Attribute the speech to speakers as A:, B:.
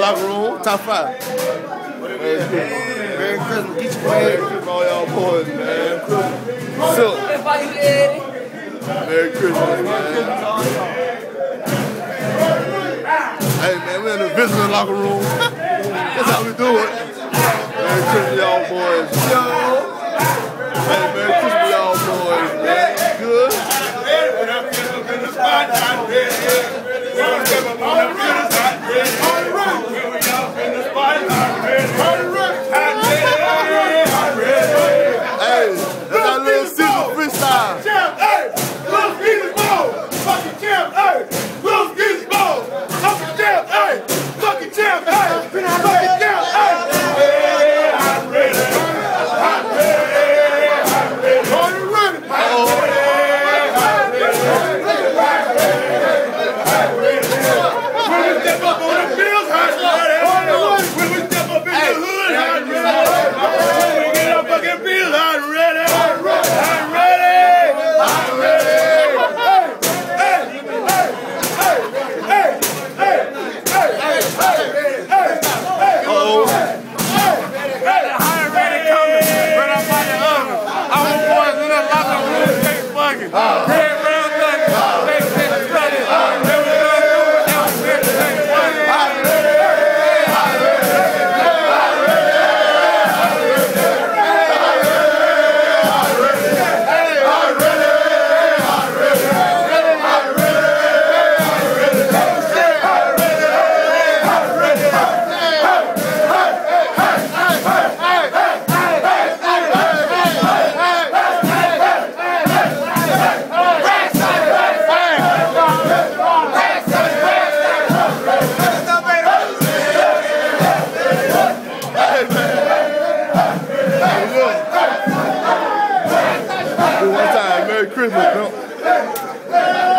A: locker room. Top five. Merry Christmas. Merry Christmas. Each way. All y'all boys, man. Silk. Merry Christmas, man. Hey, man, we're in the visitor locker room. That's how we do it. Merry Christmas, y'all boys. Yo. Hey, Merry Christmas, y'all boys, man. Good? Season freestyle.
B: Champ, hey, Little Caesars Bowl. Fucking champ, hey, Little Caesars Bowl. Fucking champ, hey, fucking champ, hey, fucking
A: one time. Merry Christmas, pimp.